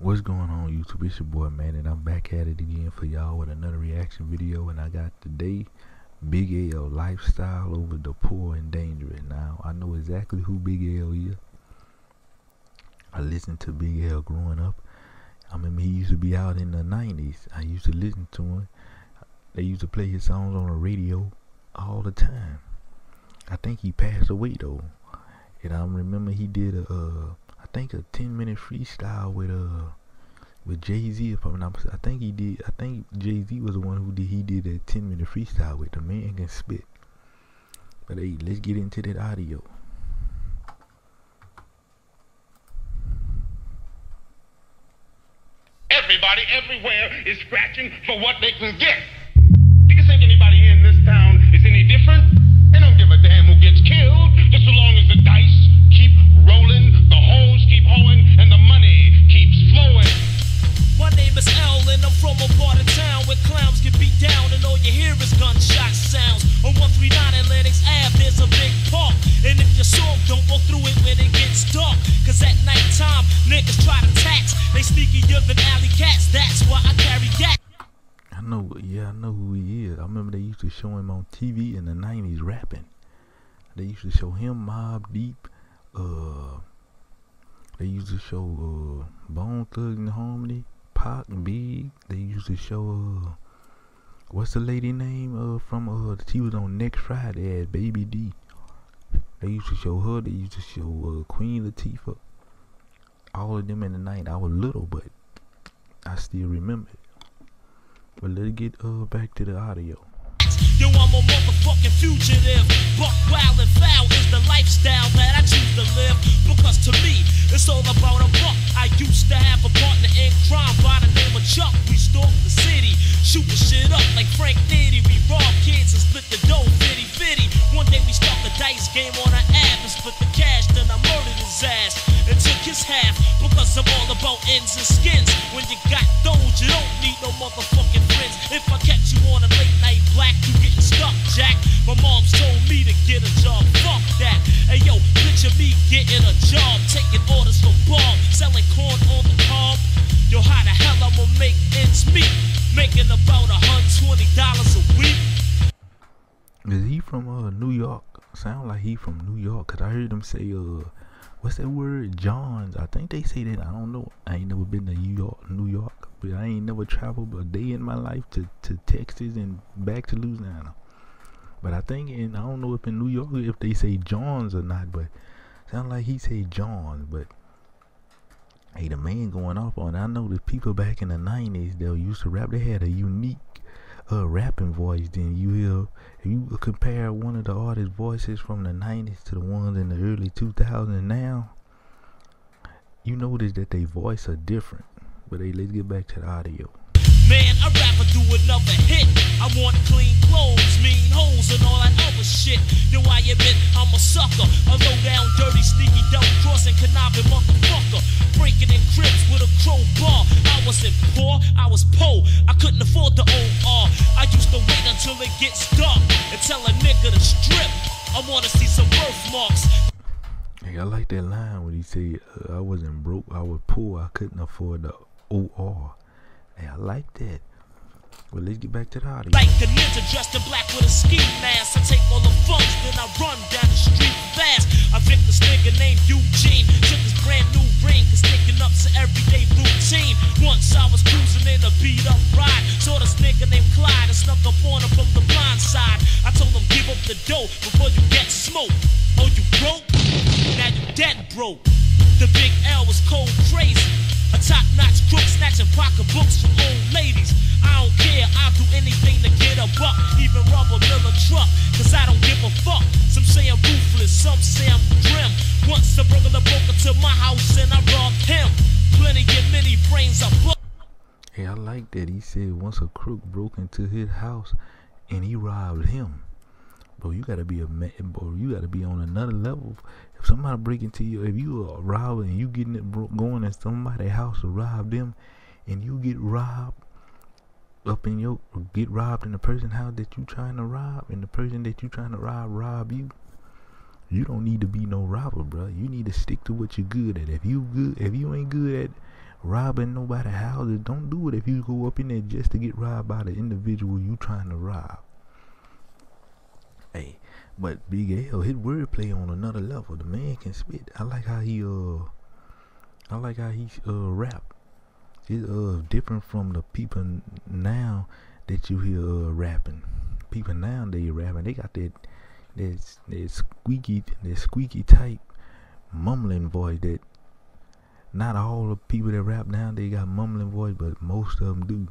What's going on YouTube? It's your boy Matt and I'm back at it again for y'all with another reaction video and I got today Big L lifestyle over the poor and dangerous. Now I know exactly who Big L is. I listened to Big L growing up. I remember he used to be out in the 90s. I used to listen to him. They used to play his songs on the radio all the time. I think he passed away though. And I remember he did a uh, think a 10 minute freestyle with uh with Jay Z. If I'm not, I think he did. I think Jay Z was the one who did. He did a 10 minute freestyle with the man can spit. But hey, let's get into that audio. Everybody everywhere is scratching for what they can get. Do you think anybody in this town is any different? They don't give a damn who gets killed, just so long as the dice keep rolling, the holes keep hoeing, and the money keeps flowing. My name is L and I'm from a part of town where clowns get beat down and all you hear is gunshot sounds. On 139 Atlantic's Ave, there's a big park. And if you're soft, don't walk through it when it gets dark. Cause at nighttime, niggas try to tax. They sneakier than alley cats, that's why I carry gas. I know, yeah, I know who he is. I remember they used to show him on TV in the '90s rapping. They used to show him Mobb Deep. Uh, they used to show uh, Bone Thug and Harmony, Pac and Big. They used to show uh, what's the lady name uh from uh she was on Next Friday as Baby D. They used to show her. They used to show uh, Queen Latifah. All of them in the night. I was little, but I still remember it. But let's get uh back to the audio. Yo, I'm a motherfucking fugitive. Buck wild and foul is the lifestyle that I choose to live. Because to me, it's all about a buck. I used to have a partner in crime by the name of Chuck. We stalked the city, shooting shit up like Frank Nitti. We robbed kids and split the dough, fitty fitty. One day we start the dice game on an app and split the cash. Then I murdered his ass and took his half. Because I'm all about ends and skins. When you got those, you don't need no motherfucking friends. If I catch you on a late black, you getting stuck, Jack. My mom's told me to get a job. Fuck that. Hey yo, picture me getting a job, taking orders from Bob, selling corn on the cob. Yo, how the hell I'ma make ends meet? Making about a hundred twenty dollars a week. Is he from uh New York? Sound like he from New York. Cause I heard him say uh what's that word? Johns. I think they say that. I don't know. I ain't never been to New York New York. But I ain't never traveled a day in my life to, to Texas and back to Louisiana. But I think and I don't know if in New York if they say Johns or not, but sound like he say Johns, but hey the man going off on I know the people back in the nineties they used to rap they had a unique uh rapping voice then you hear if you compare one of the artist voices from the nineties to the ones in the early two thousands now you notice that they voice are different. But hey let's get back to the audio. Man, I'd do another hit. I want clean clothes, mean hoes, and all that other shit. Do I admit I'm a sucker? A low down, dirty, sneaky, double crossing, conniving motherfucker. Breaking in cribs with a crowbar. I wasn't poor, I was poor. I couldn't afford the OR. I used to wait until it gets dark and tell a nigga to strip. I wanna see some birthmarks. Hey, I like that line when he said uh, I wasn't broke, I was poor, I couldn't afford the OR. Hey, I like that. Well, let's get back to the audio. Like ninja dressed in black with a ski mask. I take all the then I run down the street fast. I this nigga named Eugene. Took his brand new ring, cause up's an everyday routine. Once I was cruising in a beat up ride. Saw this nigga named Clyde and snuck up on him from the blind side. I told him, give up the dough before you get smoked. Oh, you broke? Now you dead broke. The big L was cold crazy. A top notch crook snatching pocketbooks from old ladies. I don't care, I'll do anything to get a buck. Even rub a Miller truck, cause I don't give a fuck. Some say I'm ruthless, some say I'm grim. Once a broke into my house and I robbed him. Plenty many brains booked. Hey, I like that. He said once a crook broke into his house and he robbed him. Bro, you gotta be a man, bro. You gotta be on another level. If somebody break into you, if you are robbing and you getting it bro- going in somebody's house to rob them, and you get robbed up in your get robbed in the person house that you trying to rob, and the person that you trying to rob rob you. You don't need to be no robber, bro. You need to stick to what you're good at. If you good, if you ain't good at robbing nobody houses. Don't do it if you go up in there just to get robbed by the individual you trying to rob. Hey, but Big L, his wordplay on another level. The man can spit. I like how he uh, I like how he uh rap. It's uh different from the people now that you hear uh, rapping. People now they rapping. They got that that that squeaky that squeaky type mumbling voice that not all the people that rap now they got mumbling voice, but most of them do.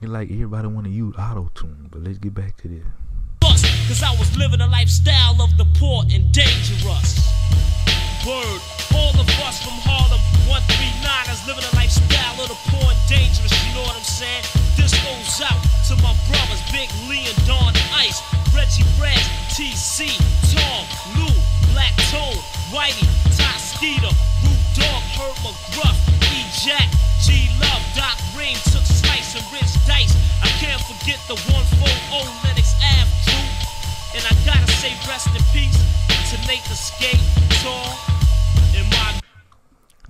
It's like everybody want to use auto tune. But let's get back to this. Cause I was living a lifestyle of the poor and dangerous. Word, all of us from Harlem 139 is living a lifestyle of the poor and dangerous, you know what I'm saying? This goes out to my brothers, Big Lee and Don Ice, Reggie Brad, TC, Tom, Lou, Black Toad, Whitey, Skeeter, Root Dog, Herb McGruff, E Jack, G Love, Doc Ring, took Slice and Rich Dice. I can't forget the 140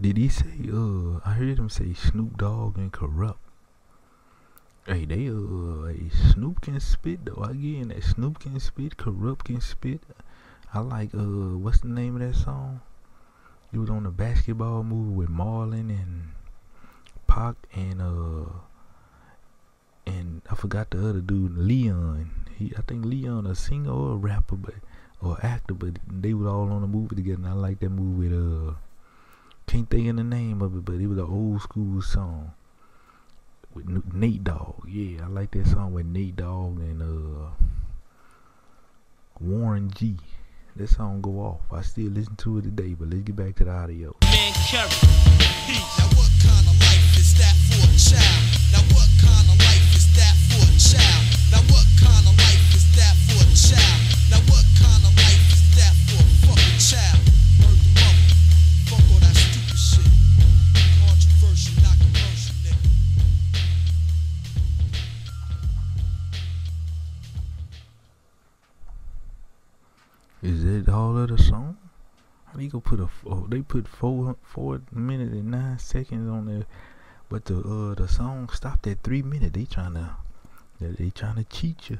Did he say uh I heard him say Snoop Dogg and Kurupt. Hey they uh hey, Snoop can spit though. i Again that Snoop can spit, Kurupt can spit. I like uh what's the name of that song? It was on the basketball movie with Marlon and Pac and uh and I forgot the other dude, Leon. He I think Leon a singer or a rapper but or actor, but they was all on the movie together and I like that movie with uh can't think of the name of it, but it was an old school song with Nate Dogg. Yeah, I like that song with Nate Dogg and uh Warren G. That song go off. I still listen to it today, but let's get back to the audio. man Is that all of the song? How you go put a oh, they put four four minutes and nine seconds on there, but the uh the song stopped at three minutes. They trying to they, they trying to cheat you.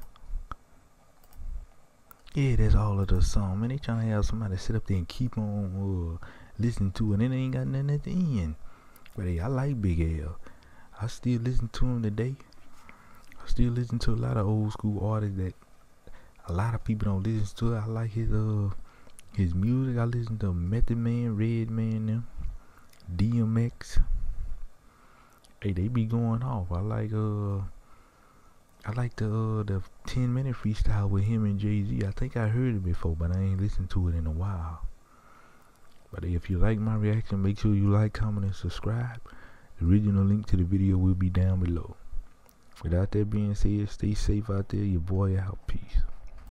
Yeah, that's all of the song. Man, they trying to have somebody sit up there and keep on uh, listening to it, and it ain't got nothing at the end. But hey, I like Big L. I still listen to him today. I still listen to a lot of old school artists that a lot of people don't listen to it. I like his uh his music. I listen to Method Man, Redman, them, DMX. Hey, they be going off. I like uh I like the uh, the ten minute freestyle with him and Jay Z. I think I heard it before, but I ain't listened to it in a while. But if you like my reaction, make sure you like, comment, and subscribe. The original link to the video will be down below. Without that being said, stay safe out there. Your boy out. Peace.